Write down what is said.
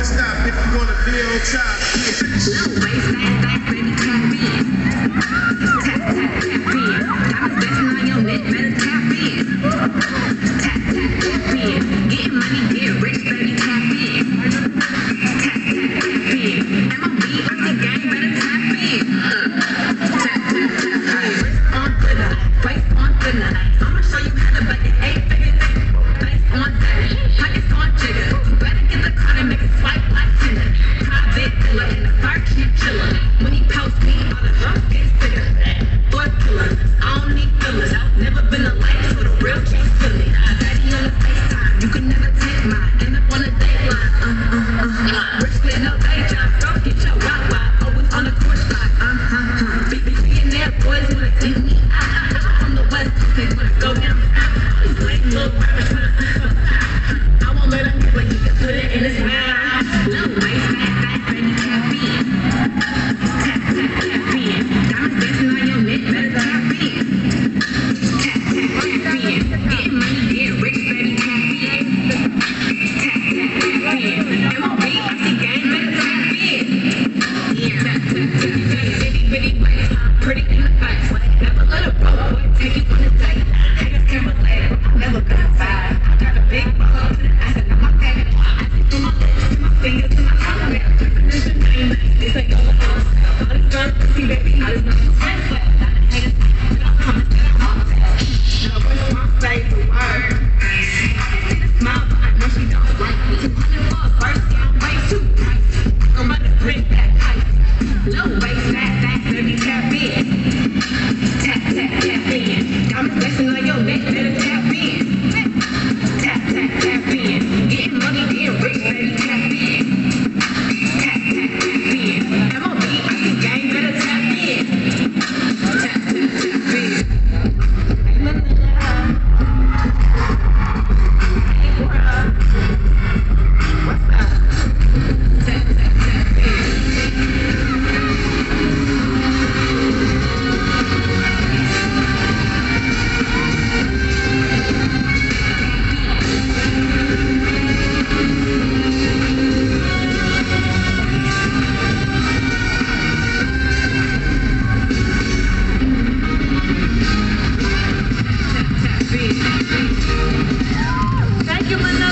never stop if you're gonna be tap in. Tap, tap, tap in. Diamonds dancing your neck, better tap in. Tap, tap, tap in. Getting money. you, my.